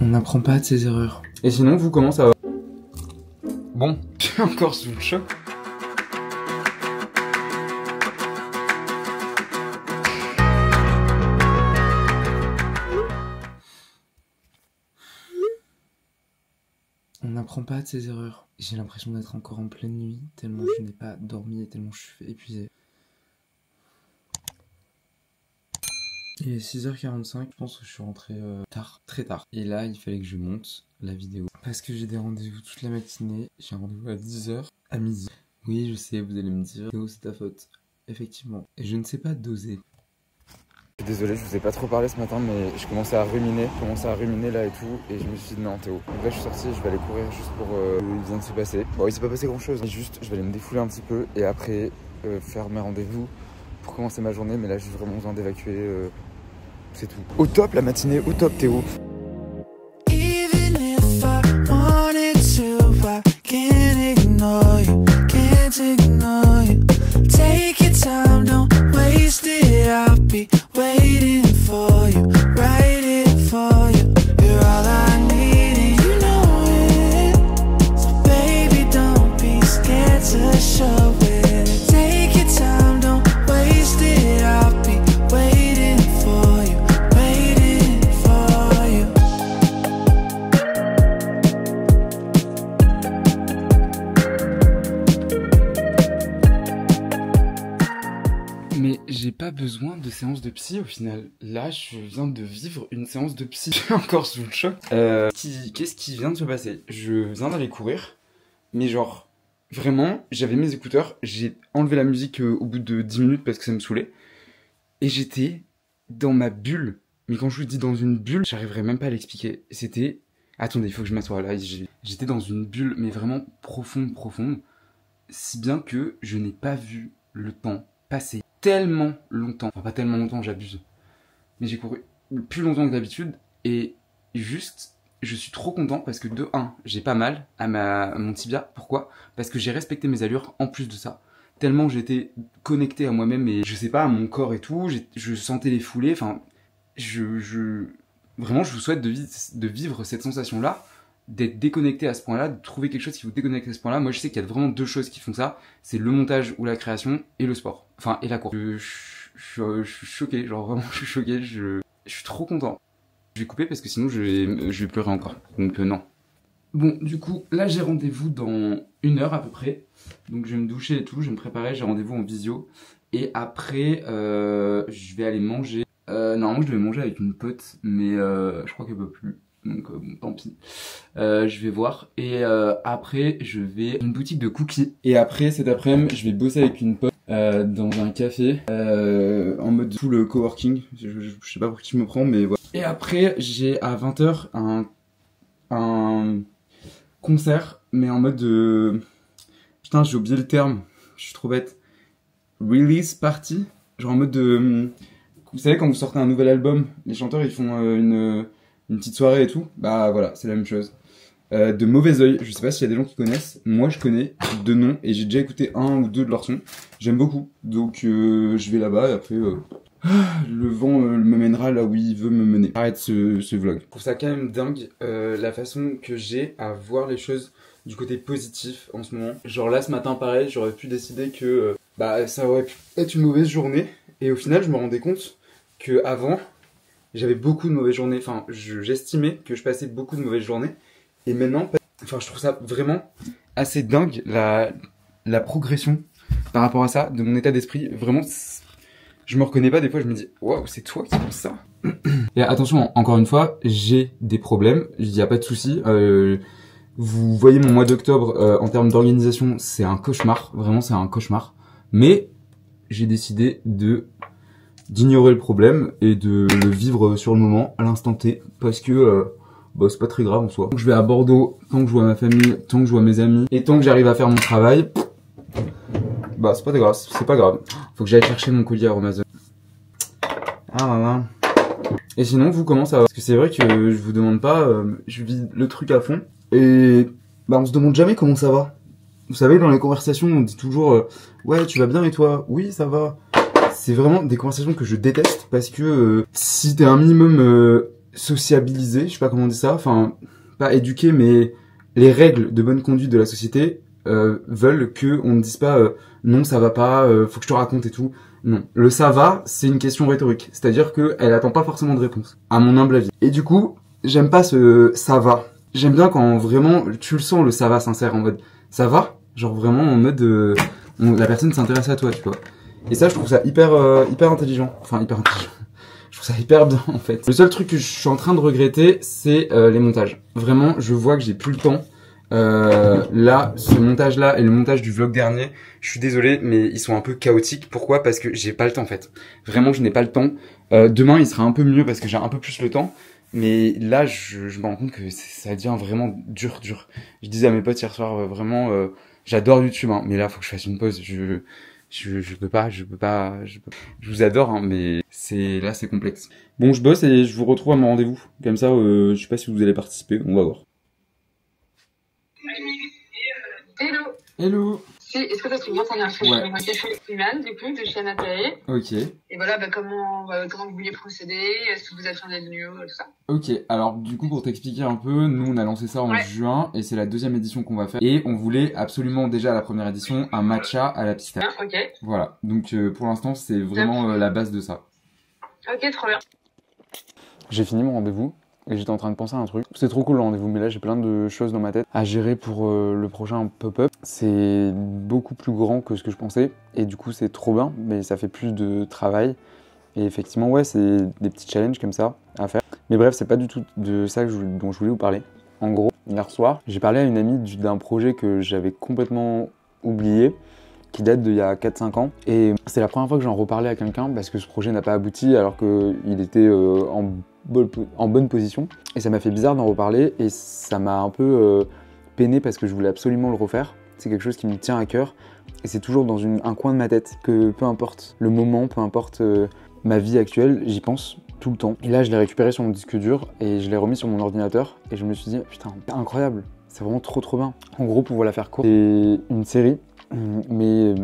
On n'apprend pas de ses erreurs. Et sinon, vous, comment ça va Bon, je suis encore sous le choc. On n'apprend pas de ses erreurs. J'ai l'impression d'être encore en pleine nuit, tellement je n'ai pas dormi et tellement je suis épuisé. Il est 6h45, je pense que je suis rentré euh, tard, très tard. Et là, il fallait que je monte la vidéo. Parce que j'ai des rendez-vous toute la matinée. J'ai un rendez-vous à 10h, à midi. Oui, je sais, vous allez me dire, Théo, c'est ta faute. Effectivement. Et je ne sais pas doser. Désolé, je vous ai pas trop parlé ce matin, mais je commençais à ruminer, je commençais à ruminer là et tout, et je me suis dit non Théo. Donc là je suis sorti, je vais aller courir juste pour euh, il vient de se passer. Bon, il s'est pas passé grand chose, mais juste je vais aller me défouler un petit peu et après euh, faire mes rendez-vous pour commencer ma journée. Mais là j'ai vraiment besoin d'évacuer, euh, c'est tout. Au top la matinée, au top Théo. Pas besoin de séance de psy au final. Là, je viens de vivre une séance de psy. Je suis encore sous le choc. Euh, Qu'est-ce qui vient de se passer? Je viens d'aller courir, mais genre, vraiment, j'avais mes écouteurs, j'ai enlevé la musique euh, au bout de 10 minutes parce que ça me saoulait. Et j'étais dans ma bulle. Mais quand je vous dis dans une bulle, j'arriverai même pas à l'expliquer. C'était... Attendez, il faut que je m'assoie là. J'étais dans une bulle, mais vraiment profonde, profonde. Si bien que je n'ai pas vu le temps passer tellement longtemps. Enfin, pas tellement longtemps, j'abuse. Mais j'ai couru plus longtemps que d'habitude. Et juste, je suis trop content parce que de 1, j'ai pas mal à, ma, mon tibia. Pourquoi? Parce que j'ai respecté mes allures en plus de ça. Tellement j'étais connecté à moi-même et je sais pas, à mon corps et tout. Je sentais les foulées. Enfin, je, je. Vraiment, je vous souhaite de vivre cette sensation-là d'être déconnecté à ce point-là, de trouver quelque chose qui vous déconnecte à ce point-là. Moi, je sais qu'il y a vraiment deux choses qui font ça. C'est le montage ou la création et le sport. Enfin, et la course. Je, je- je- suis choqué, genre vraiment, je suis choqué. Je, je suis trop content. Je vais couper parce que sinon, je vais, je vais pleurer encore. Donc, euh, non. Bon, du coup, là, j'ai rendez-vous dans une heure à peu près. Donc, je vais me doucher et tout, je vais me préparer. J'ai rendez-vous en visio. Et après, euh, je vais aller manger. Euh, normalement, je devais manger avec une pote, mais euh, je crois qu'elle peut plus. Donc, euh, tant pis. Euh, je vais voir. Et euh, après, je vais une boutique de cookies. Et après, cet après-midi, je vais bosser avec une pote dans un café en mode full coworking. Je, je, sais pas pour qui je me prends, mais voilà. Et après, j'ai à 20h un, un concert, mais en mode de... Putain, j'ai oublié le terme. Je suis trop bête. Release party. Genre en mode de... Vous savez, quand vous sortez un nouvel album, les chanteurs, ils font une, une petite soirée et tout. Bah voilà, c'est la même chose. Euh, de mauvais oeil, je sais pas s'il y a des gens qui connaissent. Moi, je connais de nom et j'ai déjà écouté un ou deux de leurs sons. J'aime beaucoup. Donc, euh, je vais là-bas et après, euh, le vent me mènera là où il veut me mener. Arrête ce, ce vlog. Je trouve ça quand même dingue la façon que j'ai à voir les choses du côté positif en ce moment. Genre là, ce matin, pareil, j'aurais pu décider que bah ça aurait pu être une mauvaise journée. Et au final, je me rendais compte que avant, j'avais beaucoup de mauvaises journées. Enfin, je- j'estimais que je passais beaucoup de mauvaises journées. Et maintenant, enfin, je trouve ça vraiment assez dingue la, la progression par rapport à ça, de mon état d'esprit. Vraiment, je me reconnais pas. Des fois, je me dis, waouh, c'est toi qui penses ça. Et attention, encore une fois, j'ai des problèmes. Il n'y a pas de souci. Euh, vous voyez mon mois d'octobre euh, en termes d'organisation, c'est un cauchemar. Vraiment, c'est un cauchemar. Mais j'ai décidé de d'ignorer le problème et de le vivre sur le moment, à l'instant T, parce que euh, bah, c'est pas très grave en soi. Donc, je vais à Bordeaux, tant que je vois ma famille, tant que je vois mes amis, et tant que j'arrive à faire mon travail, bah c'est pas grave, c'est pas grave. Faut que j'aille chercher mon collier à Amazon. Ah là. Et sinon, vous comment ça va? Parce que c'est vrai que je vous demande pas, euh, je vis le truc à fond, et bah on se demande jamais comment ça va. Vous savez, dans les conversations, on dit toujours euh, ouais tu vas bien et toi Oui ça va. C'est vraiment des conversations que je déteste parce que euh, si t'es un minimum euh, sociabilisé, je sais pas comment on dit ça, enfin pas éduqué, mais les règles de bonne conduite de la société euh, veulent que on ne dise pas non ça va pas, faut que je te raconte et tout. Non, le ça va, c'est une question rhétorique, c'est-à-dire que elle attend pas forcément de réponse, à mon humble avis. Et du coup, j'aime pas ce ça va. J'aime bien quand vraiment tu le sens le ça va sincère en mode ça va, genre vraiment en mode la personne s'intéresse à toi, tu vois. Et ça, je trouve ça hyper euh, hyper intelligent, enfin hyper intelligent. Je trouve ça hyper bien en fait. Le seul truc que je suis en train de regretter, c'est euh, les montages. Vraiment, je vois que j'ai plus le temps. Euh, là, ce montage-là et le montage du vlog dernier, je suis désolé, mais ils sont un peu chaotiques. Pourquoi? Parce que j'ai pas le temps en fait. Vraiment, je n'ai pas le temps. Euh, demain, il sera un peu mieux parce que j'ai un peu plus le temps. Mais là, je, je me rends compte que ça devient vraiment dur, dur. Je disais à mes potes hier soir, euh, vraiment, j'adore YouTube, hein, mais là, faut que je fasse une pause. Je, je peux pas, je peux pas, je, peux- je vous adore, hein, mais c'est là, c'est complexe. Bon, je bosse et je vous retrouve à mon rendez-vous. Comme ça, euh, je sais pas si vous allez participer, on va voir. Hello Hello. Est-ce que ça se bien fois Ouais. Moi, je suis Iman, du coup, de chez Anatole. Ok. Et voilà, bah, comment, bah, comment vous vouliez procéder Est-ce que vous avez fait un NUO, tout ça Ok, alors du coup pour t'expliquer un peu, nous on a lancé ça en Ouais. juin et c'est la deuxième édition qu'on va faire. Et on voulait absolument déjà à la première édition un matcha à la pistache. Hein, Ok. Voilà, donc euh, pour l'instant c'est vraiment euh, la base de ça. Ok, trop bien. J'ai fini mon rendez-vous et j'étais en train de penser à un truc. C'est trop cool le rendez-vous, mais là j'ai plein de choses dans ma tête à gérer pour euh, le prochain pop-up. C'est beaucoup plus grand que ce que je pensais et du coup c'est trop bien, mais ça fait plus de travail. Et effectivement, ouais, c'est des petits challenges comme ça à faire. Mais bref, c'est pas du tout de ça que dont je voulais vous parler. En gros, hier soir, j'ai parlé à une amie du- d'un projet que j'avais complètement oublié qui date d'il y a 4-5 ans. Et c'est la première fois que j'en reparlais à quelqu'un parce que ce projet n'a pas abouti alors qu'il était euh, en, po- en bonne position. Et ça m'a fait bizarre d'en reparler et ça m'a un peu euh, peiné parce que je voulais absolument le refaire. C'est quelque chose qui me tient à cœur et c'est toujours dans un coin de ma tête que peu importe le moment, peu importe euh, ma vie actuelle, j'y pense tout le temps. Et là, je l'ai récupéré sur mon disque dur et je l'ai remis sur mon ordinateur et je me suis dit, putain, incroyable, c'est vraiment trop trop bien. En gros, pour vous la faire courte, c'est une série mais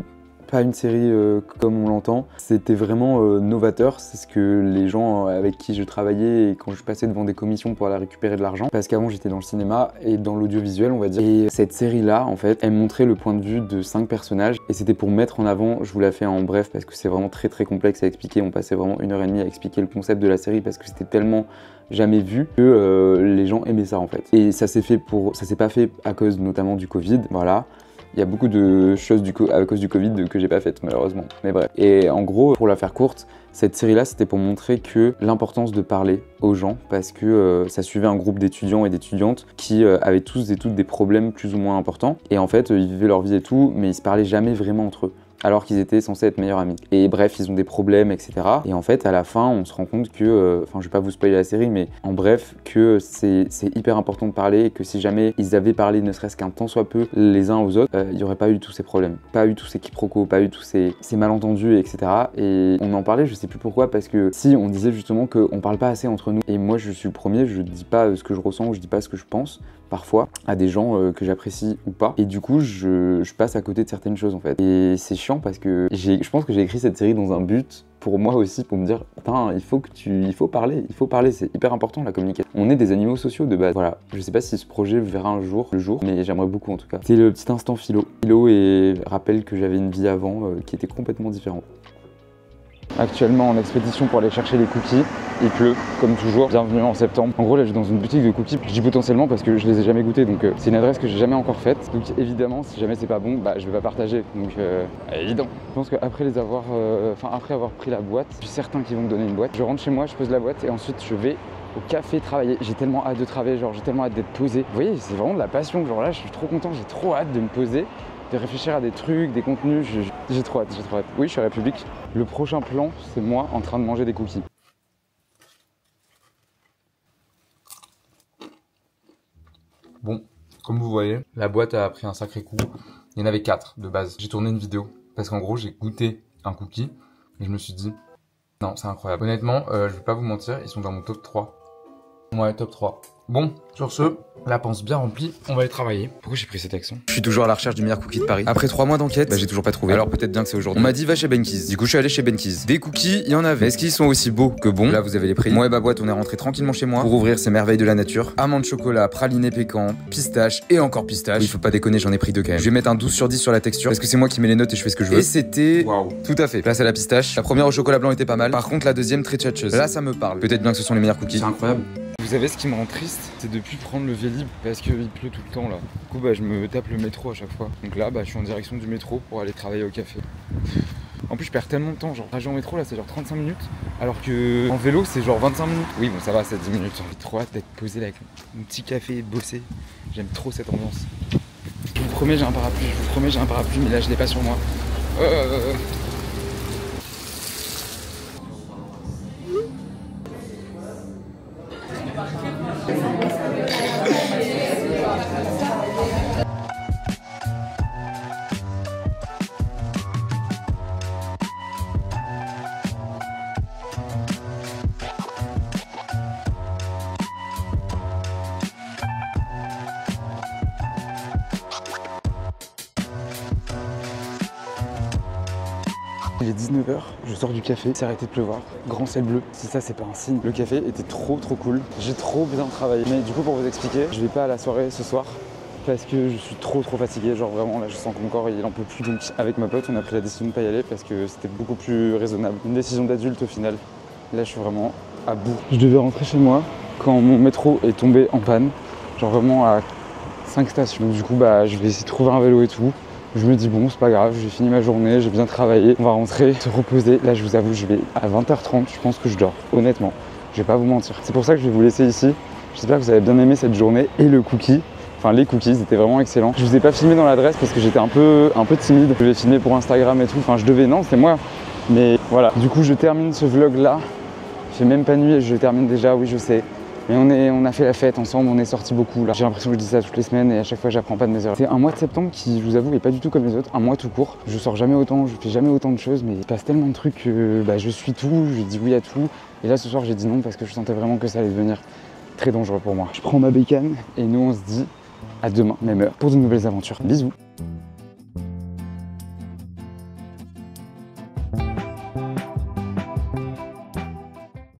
pas une série euh, comme on l'entend. C'était vraiment euh, novateur. C'est ce que les gens euh, avec qui je travaillais et quand je passais devant des commissions pour aller récupérer de l'argent. Parce qu'avant j'étais dans le cinéma et dans l'audiovisuel, on va dire. Et cette série-là, en fait, elle montrait le point de vue de cinq personnages. Et c'était pour mettre en avant, je vous la fais en bref parce que c'est vraiment très très complexe à expliquer. On passait vraiment une heure et demie à expliquer le concept de la série parce que c'était tellement jamais vu que les gens aimaient ça en fait. Et ça s'est fait pour, ça s'est pas fait à cause notamment du Covid, voilà. Il y a beaucoup de choses à cause du Covid que j'ai pas faites malheureusement. Mais bref. Et en gros, pour la faire courte, cette série-là, c'était pour montrer que l'importance de parler aux gens parce que euh, ça suivait un groupe d'étudiants et d'étudiantes qui euh, avaient tous et toutes des problèmes plus ou moins importants. Et en fait, euh, ils vivaient leur vie et tout, mais ils se parlaient jamais vraiment entre eux alors qu'ils étaient censés être meilleurs amis. Et bref, ils ont des problèmes, etc. Et en fait, à la fin, on se rend compte que, euh, enfin, je vais pas vous spoiler la série, mais en bref, que c'est hyper important de parler que si jamais ils avaient parlé ne serait-ce qu'un tant soit peu les uns aux autres, euh, il y aurait pas eu tous ces problèmes, pas eu tous ces quiproquos, pas eu tous ces, malentendus, etc. Et on en parlait, je sais plus pourquoi, parce que si on disait justement qu'on parle pas assez entre nous, et moi je suis le premier, je dis pas euh, ce que je ressens, je dis pas ce que je pense, parfois à des gens euh, que j'apprécie ou pas. Et du coup, je, je passe à côté de certaines choses en fait. Et c'est chiant parce que je pense que j'ai écrit cette série dans un but pour moi aussi pour me dire il faut que tu il faut parler il faut parler c'est hyper important la communication. On est des animaux sociaux de base. Voilà. Je sais pas si ce projet verra un jour le jour mais j'aimerais beaucoup en tout cas. C'est le petit instant philo. Philo et rappelle que j'avais une vie avant euh, qui était complètement différente Actuellement en expédition pour aller chercher les cookies. Il pleut, comme toujours. Bienvenue en septembre. En gros, là, je suis dans une boutique de cookies. Je dis potentiellement parce que je les ai jamais goûtés. Donc, euh, c'est une adresse que j'ai jamais encore faite. Donc, évidemment, si jamais c'est pas bon, bah, je vais pas partager. Donc, euh, évident. Je pense qu'après avoir, euh, après avoir pris la boîte, je suis certain qu'ils vont me donner une boîte. Je rentre chez moi, je pose la boîte et ensuite je vais au café travailler. J'ai tellement hâte de travailler, genre, j'ai tellement hâte d'être posé. Vous voyez, c'est vraiment de la passion. Genre là, je suis trop content. J'ai trop hâte de me poser réfléchir à des trucs, des contenus. J'ai trop hâte, j'ai trop hâte. Oui, je suis à République. Le prochain plan, c'est moi en train de manger des cookies. Bon, comme vous voyez, la boîte a pris un sacré coup. Il y en avait quatre de base. J'ai tourné une vidéo parce qu'en gros, j'ai goûté un cookie et je me suis dit, non, c'est incroyable. Honnêtement, euh, je vais pas vous mentir, ils sont dans mon top 3. Ouais, top 3. Bon, sur ce, La panse bien remplie, on va aller travailler. Pourquoi j'ai pris cet accent Je suis toujours à la recherche du meilleur cookie de Paris. Après trois mois d'enquête, bah, j'ai toujours pas trouvé. Alors peut-être bien que c'est aujourd'hui. On m'a dit va chez Benki's. Du coup, je suis allé chez Benki's. Des cookies, il y en avait. Est-ce qu'ils sont aussi beaux que bons? Là, vous avez les prix. Moi et ma boîte, on est rentré tranquillement chez moi pour ouvrir ces merveilles de la nature. Amandes chocolat, praliné pécan, pistache et encore pistache. Il faut pas déconner, j'en ai pris deux quand même. Je vais mettre un 12 sur 10 sur la texture parce que c'est moi qui mets les notes et je fais ce que je veux. Et c'était Waouh. tout à fait. Place à la pistache. La première au chocolat blanc était pas mal. Par contre, la deuxième très tchatcheuse. Là, ça me parle. Peut-être bien que ce sont les meilleurs cookies. C'est incroyable. Vous savez ce qui me rend triste C'est depuis prendre le Vélib parce qu'il pleut tout le temps là. Du coup bah je me tape le métro à chaque fois. Donc là bah je suis en direction du métro pour aller travailler au café. En plus je perds tellement de temps, genre trajet en métro là c'est genre 35 minutes alors que en vélo c'est genre 25 minutes. Oui bon ça va c'est 10 minutes. J'ai trop hâte d'être posé là avec mon petit café et de bosser. J'aime trop cette ambiance. Je vous promets j'ai un parapluie, je vous promets j'ai un parapluie mais là je l'ai pas sur moi. Euh... Il est 19h, je sors du café, c'est arrêté de pleuvoir, grand ciel bleu. Si ça c'est pas un signe, le café était trop trop cool. J'ai trop bien travaillé. Mais du coup pour vous expliquer, je vais pas à la soirée ce soir parce que je suis trop trop fatigué. Genre vraiment là je sens que mon corps il en peut plus. Donc avec ma pote on a pris la décision de pas y aller parce que c'était beaucoup plus raisonnable. Une décision d'adulte au final. Là je suis vraiment à bout. Je devais rentrer chez moi quand mon métro est tombé en panne. Genre vraiment à 5 stations. Du coup bah je vais essayer de trouver un vélo et tout. Je me dis bon c'est pas grave, j'ai fini ma journée, j'ai bien travaillé, on va rentrer, se reposer. Là je vous avoue je vais à 20h30, je pense que je dors, honnêtement. Je vais pas vous mentir. C'est pour ça que je vais vous laisser ici. J'espère que vous avez bien aimé cette journée et le cookie. Enfin les cookies étaient vraiment excellents. Je vous ai pas filmé dans l'adresse parce que j'étais un peu, un peu timide. Je devais filmer pour Instagram et tout. Enfin je devais, non c'est moi. Mais voilà. Du coup je termine ce vlog là. Il fait même pas nuit et je termine déjà, oui je sais. Mais on, est, on a fait la fête ensemble, on est sortis beaucoup. Là, j'ai l'impression que je dis ça toutes les semaines et à chaque fois, j'apprends pas de mes erreurs. C'est un mois de septembre qui, je vous avoue, est pas du tout comme les autres. Un mois tout court. Je sors jamais autant, je fais jamais autant de choses, mais il se passe tellement de trucs que bah, je suis tout, je dis oui à tout. Et là, ce soir, j'ai dit non parce que je sentais vraiment que ça allait devenir très dangereux pour moi. Je prends ma bécane et nous, on se dit à demain, même heure, pour de nouvelles aventures. Bisous